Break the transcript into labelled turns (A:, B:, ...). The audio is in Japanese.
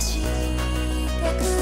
A: してく